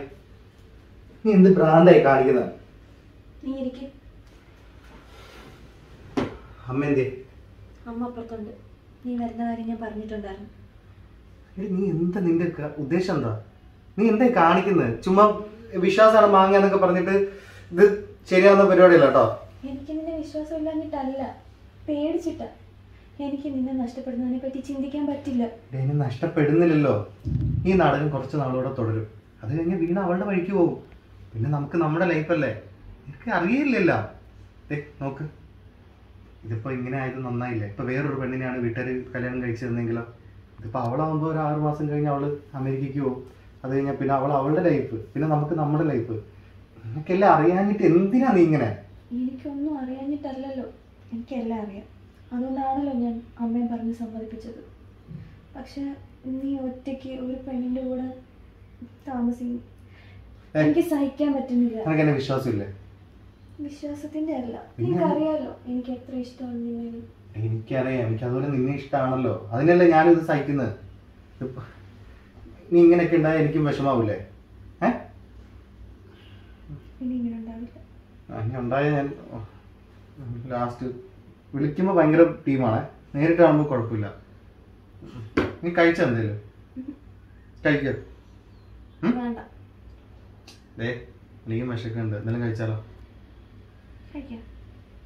S4: നീ എന്ത് ഭ്രാന്തായി കാണിക്കുന്നത്
S6: നീ ഇരിക്കെ.
S4: അമ്മ എന്തേ
S6: അമ്മ അപ്പുറത്തുണ്ട്. നീ വരുന്ന കാര്യം ഞാൻ പറഞ്ഞിട്ടുണ്ടായിരുന്നു.
S4: നീ എന്താ നിന്റെ ഉദ്ദേശം എന്താ? നീ എന്താ കാണിക്കുന്നത് ചുമ്മാ വിശ്വാസമാണ് മാങ്ങ എന്നൊക്കെ പറഞ്ഞിട്ട് ഇത് ശരിയാവുന്ന പരിപാടിയല്ല കേട്ടോ?
S6: എനിക്ക് നിന്നെ വിശ്വാസം ഇല്ലാഞ്ഞിട്ടല്ല പേടിച്ചിട്ടാ. എനിക്ക് നിന്നെ നഷ്ടപ്പെടുന്നതിനെ പറ്റി ചിന്തിക്കാൻ പറ്റില്ല.
S4: എന്നെ നഷ്ടപ്പെടുന്നില്ലല്ലോ. ഈ നാടകം കുറച്ച് നാളോടെ തുടരും. അത് കഴിഞ്ഞ് വീണ അവളുടെ വഴിക്ക് പോകും. പിന്നെ നമുക്ക് നമ്മുടെ ലൈഫല്ലേ എനിക്ക് അറിയില്ലല്ലോ. ദേ നോക്ക്. ഇതിപ്പോ ഇങ്ങനെ ആയത് നന്നായില്ലേ? ഇപ്പൊ വേറൊരു പെണ്ണിനെയാണ് വീട്ടുകാർ കല്യാണം കഴിച്ചിരുന്നെങ്കിലോ? ഇതിപ്പോ അവളാവുമ്പോ ഒരു ആറു മാസം കഴിഞ്ഞ് അവൾ അമേരിക്കയ്ക്ക് പോകും. അത് കഴിഞ്ഞാൽ പിന്നെ അവൾ അവളുടെ ലൈഫ് പിന്നെ നമുക്ക് നമ്മുടെ ലൈഫ് നിനക്കെല്ലാം അറിയാഞ്ഞിട്ട് എന്തിനാ നീ ഇങ്ങനെ?
S6: എനിക്കൊന്നും അറിയാഞ്ഞിട്ടല്ലല്ലോ. എനിക്കെല്ലാം അറിയാം. അതുകൊണ്ടാണല്ലോ ഞാൻ അമ്മയും പറഞ്ഞ് സമ്മതിപ്പിച്ചത്. പക്ഷെ നീ ഒറ്റയ്ക്ക് ഒരു പെണ്ണിന്റെ കൂടെ താമസിക്കും. എനിക്ക് സഹിക്കാൻ പറ്റുന്നില്ല.
S4: വിശ്വാസമില്ലേ?
S6: വിശ്വാസത്തിന്റെ അല്ല? നിനക്കറിയാലോ എനിക്ക് എത്ര ഇഷ്ടമാണ് നിന്നെ.
S4: എനിക്കറിയാം. എനിക്ക് അതുപോലെ നിന്നെ ഇഷ്ടമാണല്ലോ അതിനല്ലേ ഞാനിത് സഹിക്കുന്നത്? നീ ഇങ്ങനെയൊക്കെ ഉണ്ടായാൽ എനിക്കും വിഷമാവൂലേ? ഏ? ഉണ്ടായ ഞാൻ ലാസ്റ്റ് വിളിക്കുമ്പോൾ ഭയങ്കര ടീമാണ്. നേരിട്ട് കാണുമ്പോൾ കുഴപ്പമില്ല. നീ കഴിച്ച എന്തേലും? കഴിക്ക? ദേ എനിക്കും വിശക്കുണ്ട്. എന്തെങ്കിലും കഴിച്ചാലോ?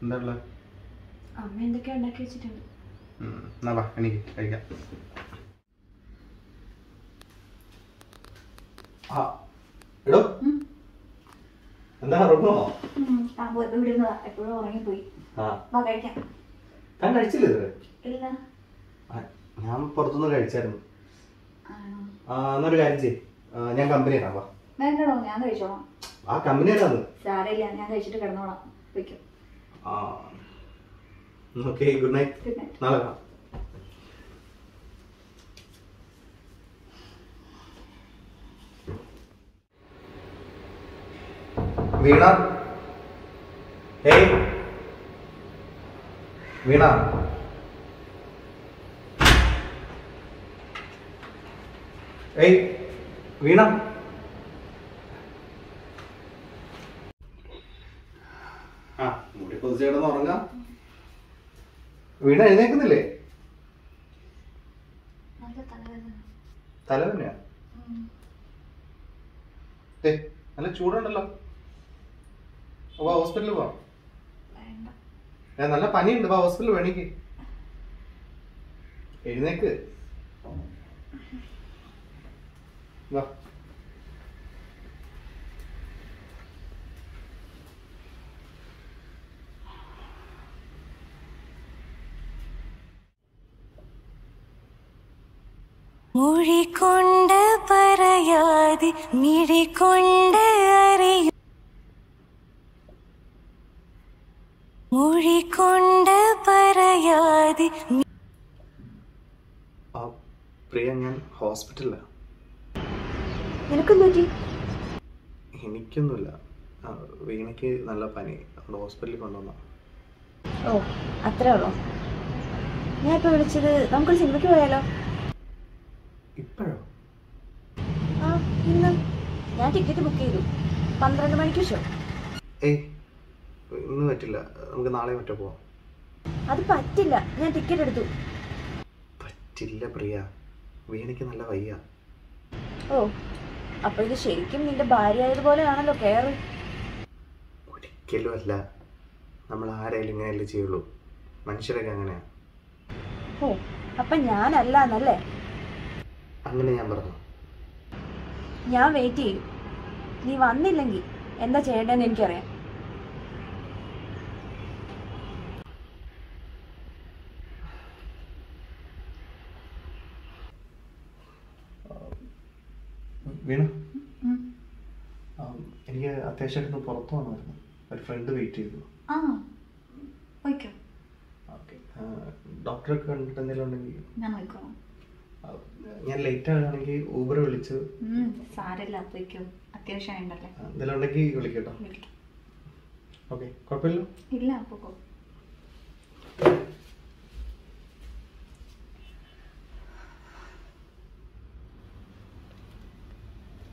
S4: എന്താ ഉള്ളത്
S6: അമ്മ ഉണ്ടാക്കി വെച്ചിട്ടുണ്ട്.
S4: എന്നാ വാ എനിക്ക് കഴിക്കാം. എടോ. എന്താ ഉറങ്ങോ
S2: താൻ പോയപ്പോ ഇവിടെ ഇരുന്നതാ. എപ്പോഴും ഉറങ്ങിപ്പോയി.
S4: ആ.
S2: വാ കഴിക്കാം.
S4: താൻ കഴിച്ചില്ലേ ഇതുവരെ?
S2: ഇല്ല.
S4: ഞാൻ പുറത്തുനിന്ന് കഴിച്ചായിരുന്നു. എന്നൊരു കാര്യം ചെയ് ഞാൻ കമ്പനി ഇടാം വാ.
S2: വേണ്ടടോ ഞാൻ കഴിച്ചോളാം.
S4: ആ കമ്പനി ഇടാന്ന്
S2: സാരമില്ല ഞാൻ കഴിച്ചിട്ട് കിടന്നോളാം. വെക്കും
S4: ഓക്കെ ഗുഡ് നൈറ്റ് നാളെ കാണാം. വീണ? ഏയ്. വീണ? ഏയ്. വീണ? ആ മുടി പൊതിച്ച് കിടന്ന് ഉറങ്ങാം വീണ എഴുന്നേക്കുന്നില്ലേ ഏ നല്ല ചൂടുണ്ടല്ലോ. വാ ഹോസ്പിറ്റലിൽ പോവാം നല്ല പനിയുണ്ട്. വാ ഹോസ്പിറ്റലിൽ വേണമെങ്കിൽ എഴുന്നേക്ക്. വാ.
S8: പറയാതി പറയാതെ മിഴികൊണ്ട് അറിയും മൊഴികൊണ്ട് പറയാതെ
S4: ആ പ്രിയ ഞാൻ ഹോസ്പിറ്റലിലാണ്
S6: നിനക്കും
S4: എനിക്കൊന്നുമില്ല. ആ, വീണയ്ക്ക് നല്ല പനി. അതുകൊണ്ട് ഹോസ്പിറ്റലിൽ കൊണ്ടുവന്ന.
S6: ഓ അത്രേ ഉള്ളോ? ഞാൻ ഇപ്പൊ വിളിച്ചത് നമുക്കൊരു സിനിമയ്ക്ക് പോയാലോ?
S4: ഇപ്പോഴോ?
S6: ആ ഇന്ന്. ഞാൻ ടിക്കറ്റ് ബുക്ക് ചെയ്തു. പന്ത്രണ്ട് മണിക്ക് ഷോ.
S4: ഏയ് ഇന്ന് പറ്റില്ല. നമുക്ക് നാളെ മറ്റോ പോവാം.
S6: അത് പറ്റില്ല. ഞാൻ ടിക്കറ്റ് എടുത്തു.
S4: പറ്റില്ല പ്രിയ. വീണയ്ക്ക് നല്ല വയ്യ.
S6: ഓ അപ്പൊ ഇത് ശരിക്കും നിന്റെ ഭാര്യ ആയതുപോലെയാണല്ലോ കെയർ.
S4: ഒരിക്കലും അല്ല. നമ്മൾ ആരായാലും ഇങ്ങനെയല്ലേ ചെയ്യുള്ളൂ. മനുഷ്യരൊക്കെ അങ്ങനെയാ.
S6: ഓ അപ്പൊ ഞാനല്ല എന്നല്ലേ
S4: അങ്ങനെ ഞാൻ പറഞ്ഞു.
S6: ഞാൻ വെയിറ്റ് ചെയ്യും
S2: നീ വന്നില്ലെങ്കിൽ എന്താ ചെയ്യേണ്ടതെന്ന് എനിക്കറിയാം.
S4: വീണു. എനിക്ക് അത്യാവശ്യമായിട്ട് പുറത്തു പോകണമായിരുന്നു ഒരു ഫ്രണ്ട് വെയിറ്റ് ചെയ്തു.
S2: ആ.
S4: ഓക്കെ. ഡോക്ടറെ കണ്ടിട്ട് എന്തെങ്കിലും ഉണ്ടെങ്കിൽ
S2: ഞാൻ നോക്കിക്കോളാം.
S4: ഞാൻ ലേറ്റ് ആകുകയാണെങ്കിൽ ഊബർ വിളിച്ച്.
S2: സാരല്ല
S4: ആ, എന്തെങ്കിലും ഉണ്ടെങ്കിൽ വിളിക്കട്ടോ.
S2: വിളിക്കാം.
S4: ഓക്കെ. കുഴപ്പമില്ല
S2: ഇല്ല പോക്കോ.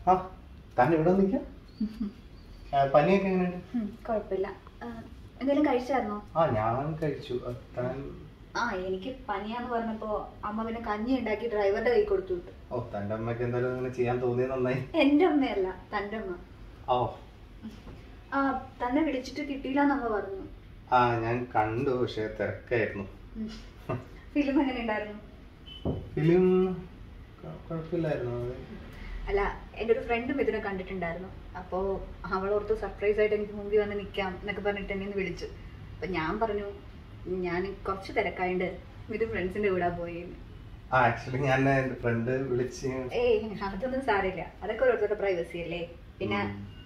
S4: ആ താൻ ഇവിടെ നിൽക്കാം പനിയൊക്കെ എങ്ങനെയുണ്ട്?
S2: കുഴപ്പമില്ല. എന്തെങ്കിലും കഴിച്ചായിരുന്നോ?
S4: ആ ഞാൻ കഴിച്ചു. താൻ
S2: ആ എനിക്ക് പനിയാന്ന് പറഞ്ഞപ്പോ അമ്മ പിന്നെ കഞ്ഞി ഉണ്ടാക്കി ഡ്രൈവറുടെ കൈ കൊടുത്തു വിട്ടു.
S4: ഓ തന്റെ അമ്മയ്ക്ക് എന്തായാലും അങ്ങനെ ചെയ്യാൻ തോന്നിയത് നന്നായി.
S2: എന്റെ അമ്മയല്ല തന്റെ അമ്മ.
S4: ഓ.
S2: ആ തന്നെ വിളിച്ചിട്ട് കിട്ടിയില്ല അമ്മ പറഞ്ഞു.
S4: ആ ഞാൻ കണ്ടു പക്ഷെ തിരക്കായിരുന്നു.
S2: ഫിലിം എങ്ങനെ ഉണ്ടായിരുന്നു?
S4: ഫിലിം കുഴപ്പമില്ലായിരുന്നു.
S2: അല്ല എന്റെ ഒരു ഫ്രണ്ടും ഇതിനെ കണ്ടിട്ടുണ്ടായിരുന്നു. അപ്പോൾ അവളോർത്ത് സർപ്രൈസ് ആയിട്ട് എനിക്ക് മുമ്പിൽ വന്ന് നിൽക്കാം എന്നൊക്കെ പറഞ്ഞിട്ട് എന്നെ ഒന്ന് വിളിച്ചു. അപ്പം ഞാൻ പറഞ്ഞു ഞാൻ കുറച്ച് തിരക്കായിട്ട് ഇത് ഫ്രണ്ട്സിന്റെ കൂടെ പോയി
S4: ആക്ച്വലി ഞാൻ എന്റെ ഫ്രണ്ട് വിളിച്ച്
S2: ഏയ് അതൊന്നും സാരമില്ല. അതൊക്കെ ഓരോരുത്തരുടെ പ്രൈവസി അല്ലേ? പിന്നെ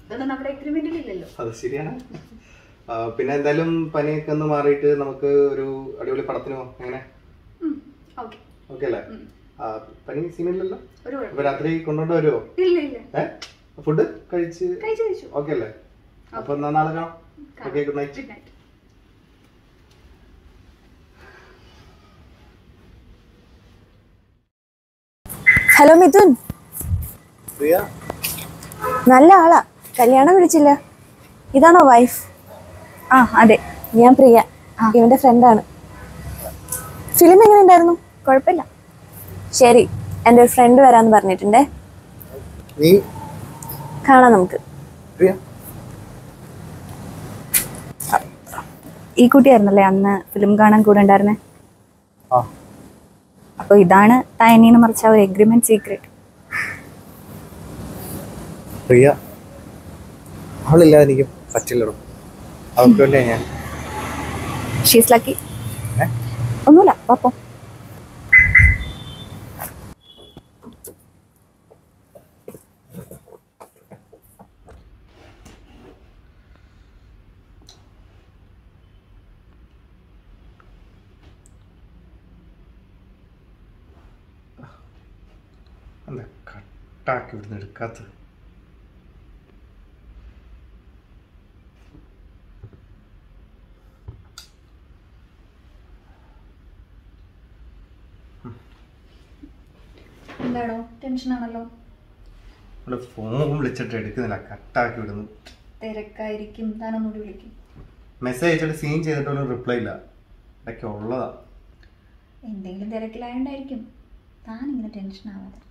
S2: ഇതൊന്നും നമ്മുടെ എഗ്രിമെന്റിൽ ഇല്ലല്ലോ
S4: അത് ശരിയാണ്. പിന്നെ എന്തായാലും പനിയൊക്കെ ഒന്ന് മാറിയിട്ട് നമുക്ക് ഒരു അടിപൊളി പടത്തിന് പോകാം എങ്ങനെ
S2: ഓക്കെ.
S4: ഓക്കെ അല്ലേ? പനി സീനില്ലല്ലോ?
S2: ഒരു
S4: അപ്പൊ രാത്രി കൊണ്ടുകൊണ്ട് വരുമോ
S2: ഇല്ല ഇല്ല.
S4: ഫുഡ് കഴിച്ച് ഓക്കെ അല്ലേ? അപ്പൊ എന്നാ നാളെ കാണാം. Okay good night.
S9: Hello Mithun.
S4: Priya?
S9: നല്ല ആളാ. കല്യാണം വിളിച്ചില്ല. ഇതാണോ വൈഫ്
S2: ആ അതെ.
S9: ഞാൻ പ്രിയ. ഇവന്റെ ഫ്രണ്ടാണ് ഫിലിം എങ്ങനെ ഉണ്ടായിരുന്നു?
S2: കുഴപ്പമില്ല.
S9: ശരി എന്റെ ഒരു ഫ്രണ്ട് വരാന്ന് പറഞ്ഞിട്ടുണ്ടേ.
S4: നീ?
S9: കാണാം നമുക്ക്.
S2: ഈ കുട്ടിയായിരുന്നല്ലേ അന്ന് ഫിലിം കാണാൻ കൂടെ ഉണ്ടായിരുന്നേ? അപ്പൊ ഇതാണ് തയനീന്ന് മറിച്ച ഒരു എഗ്രിമെന്റ് സീക്രട്ട്
S4: പ്രിയ അവളില്ലാതെ എനിക്ക് പറ്റില്ലടോ. അവർക്ക് വേണ്ടിയാ ഞാൻ.
S2: She's lucky? ഒന്നുമില്ല പാപ്പോ
S4: എന്താ കട്ടാക്കി ഇവിടുന്ന് എടുക്കാത്തത്
S2: എന്താണോ
S4: ടെൻഷനാണല്ലോ ഫോൺ വിളിച്ചിട്ട് എടുക്കുന്നില്ല. കട്ടാക്കി വിടുന്നു.
S2: തിരക്കായിരിക്കും. താനൊന്നുകൂടി വിളിക്കും.
S4: മെസ്സേജ് അയച്ചിട്ട് സീൻ ചെയ്തിട്ടൊന്നും റിപ്ലൈ ഇല്ല. ഉള്ളതാ.
S2: എന്തെങ്കിലും തിരക്കിലായോണ്ടായിരിക്കും. താൻ ഇങ്ങനെ ടെൻഷൻ ആവാതെ.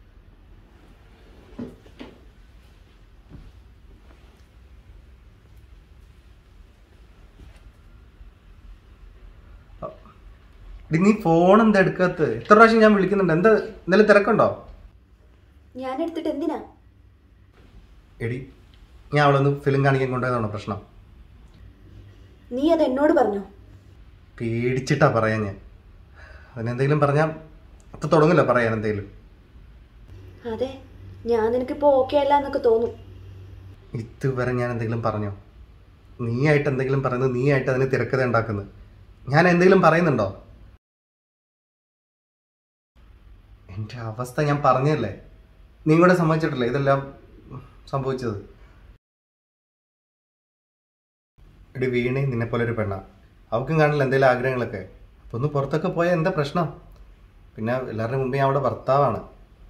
S4: നീ ഫോൺ എന്താ എടുക്കാത്ത? എത്ര പ്രാവശ്യം ഞാൻ വിളിക്കുന്നുണ്ട്. എന്താ ഇന്നലെ തിരക്കുണ്ടോ?
S9: ഞാൻ എടുത്തിട്ട് എന്തിനാ?
S4: എടി ഞാൻ അവളൊന്ന് ഫിലിം കാണിക്കാൻ കൊണ്ടുപോയതാണോ പ്രശ്നം?
S9: നീ അത് എന്നോട് പറഞ്ഞോ?
S4: പേടിച്ചിട്ടാ പറയാ ഞാൻ. അതിനെന്തെങ്കിലും പറഞ്ഞാൽ അപ്പൊ തുടങ്ങില്ല പറയാൻ എന്തെങ്കിലും.
S9: അതെ ഞാൻ നിനക്കിപ്പോ ഓക്കെ അല്ല എന്നൊക്കെ തോന്നും.
S4: ഇതുവരെ ഞാൻ എന്തെങ്കിലും പറഞ്ഞോ? നീ ആയിട്ട് എന്തെങ്കിലും പറയുന്നത് നീ ആയിട്ട് അതിന് തിരക്കഥ ഉണ്ടാക്കുന്നത്. ഞാൻ എന്തെങ്കിലും പറയുന്നുണ്ടോ? എന്റെ അവസ്ഥ ഞാൻ പറഞ്ഞല്ലേ? നിങ്ങളുടെ സംബന്ധിച്ചിട്ടല്ലേ സമ്മതിച്ചിട്ടില്ലേ? ഇതെല്ലാം സംഭവിച്ചത്. എടി വീണേ നിന്നെ പോലെ ഒരു പെണ്ണ. അവൾക്കും കാണില്ല എന്തെങ്കിലും ആഗ്രഹങ്ങളൊക്കെ. അപ്പൊ ഒന്ന് പുറത്തൊക്കെ പോയാൽ എന്താ പ്രശ്നം? പിന്നെ എല്ലാവരുടെ മുമ്പേ ഞാൻ അവിടെ ഭർത്താവാണ്.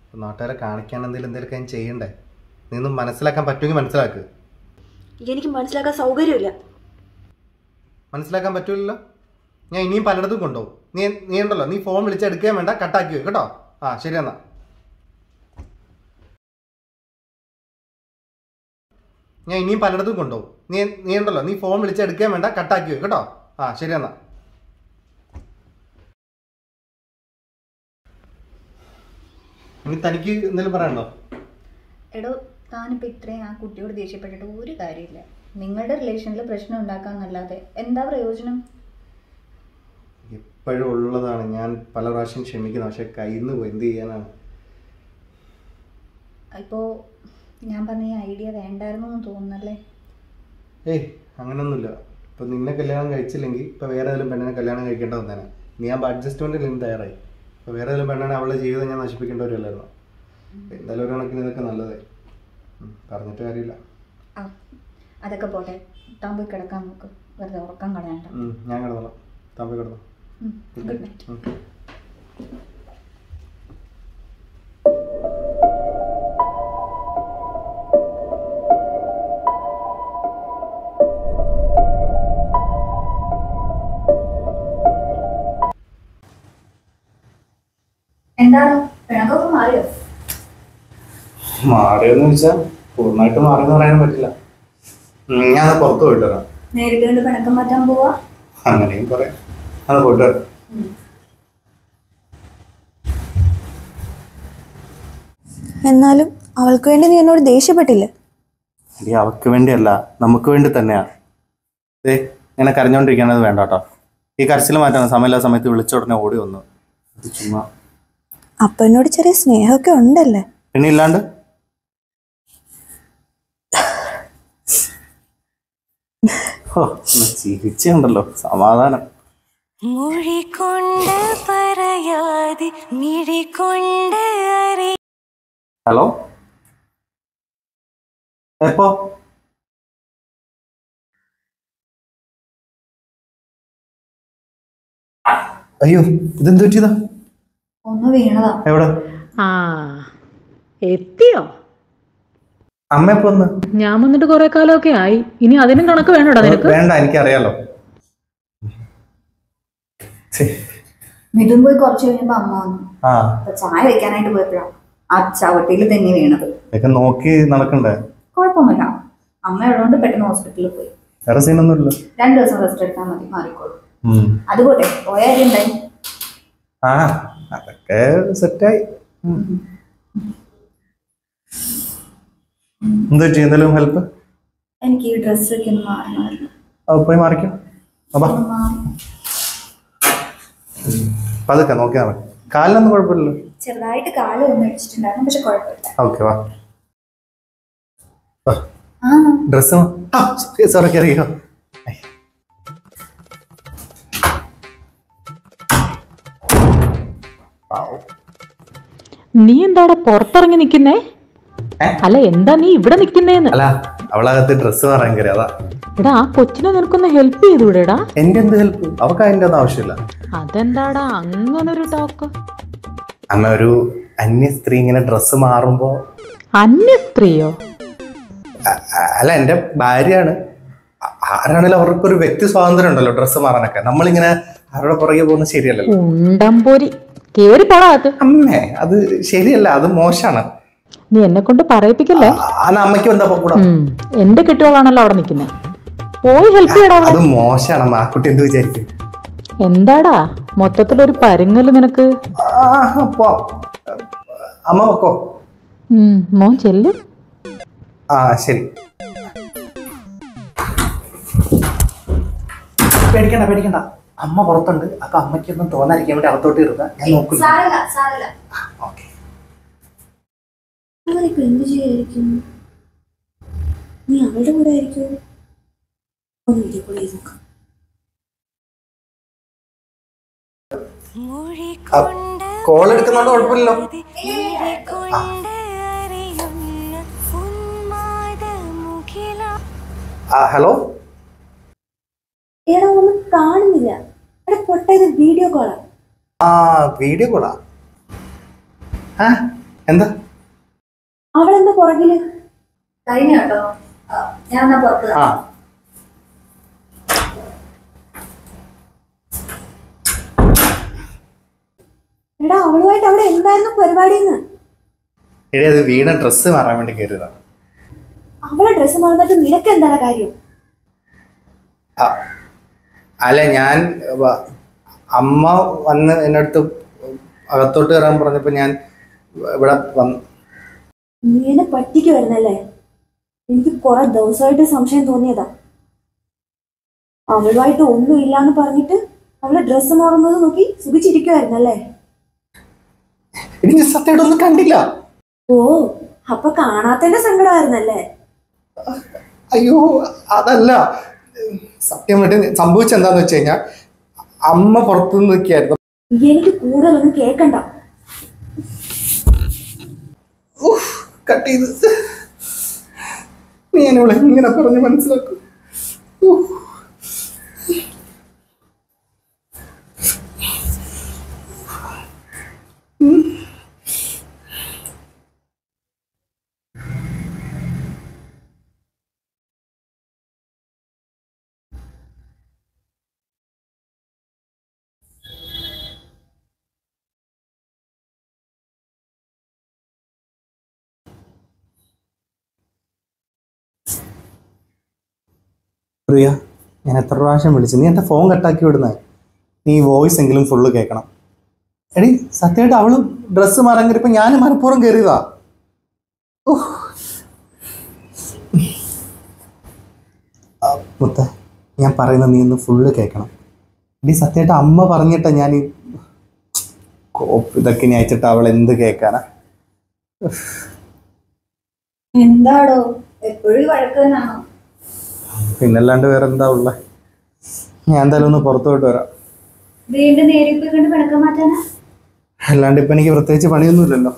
S4: അപ്പൊ നാട്ടുകാരെ കാണിക്കാൻ എന്തെങ്കിലും എന്തെങ്കിലുമൊക്കെ ഞാൻ ചെയ്യണ്ടേ? നീ ഒന്നും മനസ്സിലാക്കാൻ പറ്റുമെങ്കിൽ മനസ്സിലാക്ക്.
S9: എനിക്ക് മനസ്സിലാക്കാൻ സൗകര്യമില്ല.
S4: മനസ്സിലാക്കാൻ പറ്റൂലല്ലോ? ഞാൻ ഇനിയും പലയിടത്തും കൊണ്ടുപോകും. നീ നീ ഉണ്ടല്ലോ? നീ ഫോൺ വിളിച്ചെടുക്കുകയും വേണ്ട കട്ടാക്കി കേട്ടോ? ആ ശരി എന്നാ. ഞാൻ ഇനിയും പലയിടത്തും കൊണ്ടുപോകും. നീ നീ ഉണ്ടല്ലോ നീ ഫോൺ വിളിച്ചെടുക്കാൻ വേണ്ട കട്ടാക്കി വെക്കും കേട്ടോ. ആ ശരി എന്നാ. ഇനി തനിക്ക് എന്തെങ്കിലും പറയണ്ടോ
S2: എടോ താനിപ്പോൾ ഇത്രയും ആ കുട്ടിയോട് ദേഷ്യപ്പെട്ടിട്ട് ഒരു കാര്യമില്ല. നിങ്ങളുടെ റിലേഷനിൽ പ്രശ്നം ഉണ്ടാക്കാന്നല്ലാതെ എന്താ പ്രയോജനം?
S4: എപ്പോഴും ഉള്ളതാണ്. ഞാൻ പല പ്രാവശ്യം ക്ഷമിക്കുന്നത് പക്ഷെ കയ്യിൽ നിന്ന് പോയി എന്ത് ചെയ്യാനാണ്?
S2: ഇപ്പോൾ ഞാൻ പറഞ്ഞ ഐഡിയ വേണ്ടായിരുന്നു എന്ന് തോന്നുന്നല്ലേ?
S4: ഏയ് അങ്ങനൊന്നുമില്ല. ഇപ്പൊ നിന്നെ കല്യാണം കഴിച്ചില്ലെങ്കിൽ ഇപ്പൊ വേറെ ഏതെങ്കിലും പെണ്ണിനെ കല്യാണം കഴിക്കേണ്ട വന്നേനെ. നീ ആ അഡ്ജസ്റ്റ്മെന്റ് നിന്ന് തയ്യാറായി. ഇപ്പൊ വേറെ ഏതെങ്കിലും പെണ്ണാണ് അവളുടെ ജീവിതം ഞാൻ നശിപ്പിക്കേണ്ടവരല്ലായിരുന്നു എന്തായാലും ഒരു കണക്കിന് ഇതൊക്കെ നല്ലതായി. പറഞ്ഞിട്ട് കാര്യമില്ല.
S2: ആ അതൊക്കെ പോട്ടെ. താൻ പോയി കിടക്കാൻ നോക്ക്. വെറുതെ ഉറക്കം കളയണ്ട.
S4: ഞാൻ കിടന്നോളാം. താൻ പോയി കിടന്നു.
S2: ഗുഡ് നൈറ്റ് എന്താണ്? പിണക്കൊക്കെ മാറിയോ?
S4: മാറിയെന്ന് വെച്ചാ പൂർണമായിട്ട് മാറിയെന്ന് പറയാൻ പറ്റില്ല. ഞാൻ പുറത്ത് പോയിട്ട്
S2: നേരിട്ട് കണ്ട് പിണക്കം മാറ്റാൻ പോവാ?
S4: അങ്ങനെയും പറയാം. അത് പോട്ട്.
S9: എന്നാലും അവൾക്ക് വേണ്ടി നീ എന്നോട് ദേഷ്യപ്പെട്ടില്ലേ.
S4: എടി അവൾക്ക് വേണ്ടിയല്ല നമുക്ക് വേണ്ടി തന്നെയാ. ഏ ഇങ്ങനെ കരഞ്ഞോണ്ടിരിക്കണത് വേണ്ട കേട്ടോ. ഈ കരച്ചിൽ മാറ്റാൻ സമയമില്ലാ സമയത്ത് വിളിച്ച ഉടനെ ഓടി വന്നു. ചുമ്മാ.
S9: അപ്പൊ എന്നോട് ചെറിയ സ്നേഹമൊക്കെ ഉണ്ടല്ലേ?
S4: പിന്നെ ഇല്ലാണ്ട്? ഓ ചിരിച്ചുണ്ടല്ലോ. സമാധാനം.
S8: മൊഴികൊണ്ട് പറയാതെ മിഴികൊണ്ട്
S4: ഹലോ? എപ്പോ? അയ്യോ ഇതെന്ത് പറ്റിയതാ?
S2: ഒന്ന് വീണതാ.
S4: എവിടെ?
S10: ആ എത്തിയോ?
S4: അമ്മ എപ്പോ വന്ന്?
S10: ഞാൻ വന്നിട്ട് കുറെ കാലമൊക്കെ ആയി. ഇനി അതിനും കണക്ക് വേണോടാ നിനക്ക്?
S4: വേണ്ട എനിക്കറിയാലോ.
S2: മിഥുൻ പോയി കുറച്ച് കഴിഞ്ഞപ്പോ അമ്മ വന്നു. അപ്പൊ ചായ വെക്കാനായിട്ട് പോയപ്പോഴാണ് ആ ചവട്ടിയിൽ തന്നെ വീണത്.
S4: ഇതൊക്കെ നോക്കി നടക്കണ്ടേ?
S2: കുഴപ്പമൊന്നുമില്ല. അമ്മ ഉള്ളതുകൊണ്ട് പെട്ടെന്ന് ഹോസ്പിറ്റലിൽ പോയി.
S4: വേറെ സീനൊന്നുമില്ല?
S2: രണ്ടു ദിവസം റെസ്റ്റ് എടുത്താൽ മതി മാറിക്കോളും.
S4: ഉം.
S2: അതുപോട്ടെ പോയ കാര്യം ഉണ്ടായി
S4: ആ അതൊക്കെ സെറ്റായി. എന്താ എന്തെങ്കിലും ഹെൽപ്പ്
S2: എനിക്ക് ഈ ഡ്രസ്സൊക്കെ ഒന്ന് മാറണമായിരുന്നു.
S4: പോയി മാറിക്കോ. അപ്പാ. പതുക്കെ നോക്കിയാൽ മതി. കാലിനൊന്നും കുഴപ്പമില്ലല്ലോ?
S2: ചെറുതായിട്ട് കാലം ഒന്ന് അടിച്ചിട്ടുണ്ടായിരുന്നു പക്ഷെ കുഴപ്പമില്ല.
S4: ഓക്കെ വാ.
S2: ആ.
S4: ഡ്രസ്സ് സോറി അറിയോ
S10: നീ എന്താടാ പുറത്തിറങ്ങി നിക്കുന്നേ? അല്ല എന്താ നീ ഇവിടെ നിക്കുന്നേന്ന്?
S4: അല്ല അവളകത്ത് ഡ്രസ് പറയാൻ കയറി അതാ
S10: എടാ ആ കൊച്ചിനെ നിനക്കൊന്ന് ഹെൽപ്പ് ചെയ്തൂടെടാ.
S4: എന്റെ എന്ത് ഹെൽപ്പ് അവക്ക് അതിന്റെ ഒന്നും ആവശ്യമില്ല.
S10: അതെന്താടാ അങ്ങനെ ഒരു ടോക്ക്
S4: അമ്മ ഒരു അന്യ സ്ത്രീ ഇങ്ങനെ ഡ്രസ്സ് മാറുമ്പോ
S10: അന്യ സ്ത്രീയോ
S4: അ- അ- അല്ല എന്റെ ഭാര്യയാണ്. ആ- അവർക്ക് ഒരു വ്യക്തി സ്വാതന്ത്ര്യം ഉണ്ടല്ലോ ഡ്രസ്സ് മാറാനൊക്കെ. നമ്മളിങ്ങനെ ആരുടെ പുറകെ പോകുന്നത് ശരിയല്ലല്ലോ.
S10: ഉണ്ടംപൊരി. കേറി പോടാ അത്.
S4: അമ്മേ അത് ശരിയല്ല അത് മോശമാണ്.
S10: നീ എന്നെ കൊണ്ട് പറയിപ്പിക്കല്ലേ
S4: അന്ന് അമ്മയ്ക്കും എന്താ കൂടാ
S10: ഉം, എന്റെ കെട്ടുകളാണല്ലോ അവിടെ നിക്കുന്നത് പോയി ഹെൽപ്പ് അവളെ.
S4: അത് മോശമാണ് അമ്മ ആ കുട്ടി എന്ത് വിചാരിക്കും?
S10: എന്താടാ? മൊത്തത്തിലൊരു പരുങ്ങൽ നിനക്ക്.
S4: ആ, പോ. അമ്മ വെക്കോ
S10: മോൻ ചെല്ല്.
S4: ആ ശരി. പേടിക്കണ്ട പേടിക്കണ്ട. അമ്മ പുറത്തുണ്ട്. അപ്പൊ അമ്മയ്ക്കൊന്നും തോന്നാതിരിക്കാൻ വേണ്ടി അകത്തോട്ട് ഇരുന്ന ഞാൻ നോക്കുന്നു
S2: സാരല്ല സാരല്ല.
S4: ഓക്കെ.
S9: നീ അവളുടെ കൂടെ ആയിരിക്കും? ഒന്ന് വീഡിയോ കോൾ ചെയ്ത് നോക്കാം
S4: കോൾ എടുക്കുന്നോണ്ട് കുഴപ്പമില്ലല്ലോ ആ ഹലോ?
S9: എടാ ഒന്നും കാണുന്നില്ല. എടാ പൊട്ട ഇത് വീഡിയോ കോളാ
S4: ആ. വീഡിയോ കോളാ ആ. എന്താ?
S9: അവളെന്താ പുറകിൽ?
S2: കഴിഞ്ഞ കേട്ടോ. ഞാൻ എന്നാ പുറത്ത്
S4: ആ.
S9: എടാ അവളുമായിട്ട് അവിടെ എന്തായിരുന്നു പരിപാടിന്ന്
S4: എടേ അത് വീണ ഡ്രസ്സ് മാറാൻ വേണ്ടി കയറിയതാ
S9: അവളെ ഡ്രസ്സ് മാറുന്നിട്ട് നിനക്ക് എന്താണ് കാര്യം?
S4: അല്ല ഞാൻ അമ്മ വന്ന് എന്നടുത്ത് അടുത്ത് അകത്തോട്ട് കയറാൻ പറഞ്ഞപ്പോ ഞാൻ ഇവിടെ വന്നു
S9: നീ എന്നെ പറ്റിക്കുമായിരുന്നല്ലേ എനിക്ക് കുറെ ദിവസമായിട്ട് സംശയം തോന്നിയതാ. അവളുമായിട്ട് ഒന്നും ഇല്ലാന്ന് പറഞ്ഞിട്ട് അവളെ ഡ്രസ്സ് മാറുന്നത് നോക്കി സുഖിച്ചിരിക്കുമായിരുന്നല്ലേ
S11: എടി ഞാൻ സത്യമായിട്ട് ഒന്നും കണ്ടില്ല.
S9: ഓ അപ്പൊ കാണാത്തതിന്റെ സങ്കടമായിരുന്നല്ലേ?
S11: അയ്യോ അതല്ല. സത്യം സത്യമായിട്ട് സംഭവിച്ചെന്താന്ന് വെച്ച് കഴിഞ്ഞാൽ അമ്മ പുറത്തു നിൽക്കായിരുന്നു
S9: എനിക്ക് കൂടുതലൊന്നും കേക്കണ്ട.
S11: കട്ട് ചെയ്ത്. നീ എന്നോട് ഇങ്ങനെ പറഞ്ഞ് മനസ്സിലാക്കും.
S4: പ്രിയ ഞാൻ എത്ര പ്രാവശ്യം വിളിച്ചു? നീ എന്റെ ഫോൺ കട്ടാക്കി വിടുന്നേ. നീ വോയിസ് എങ്കിലും ഫുള്ള് കേൾക്കണം എടി സത്യമായിട്ട് അവളും ഡ്രസ്സ് മാറാൻ കയറിയപ്പോൾ ഞാൻ മനഃപൂർവം കയറിയതാ. മുത്ത ഞാൻ പറയുന്നത് നീ ഒന്ന് ഫുള്ള് കേൾക്കണം എടി സത്യമായിട്ട് അമ്മ പറഞ്ഞിട്ട ഞാൻ ഈ കോപ്പ് ഇതൊക്കെ ഇനി അയച്ചിട്ട് അവൾ എന്ത് കേൾക്കാനാ
S2: എന്താടോ? എപ്പോഴും വഴക്ക് തന്നെയാണോ
S4: പിന്നല്ലാണ്ട് വേറെ എന്താ ഉള്ള? ഞാൻ എന്തായാലും ഒന്ന് പുറത്തോട്ട് വരാം.
S2: വീണ്ടും നേരിട്ട് കണ്ട് പിണക്കം മാറ്റാനാ?
S4: അല്ലാണ്ട് ഇപ്പൊ എനിക്ക് പ്രത്യേകിച്ച് പണിയൊന്നുമില്ലല്ലോ.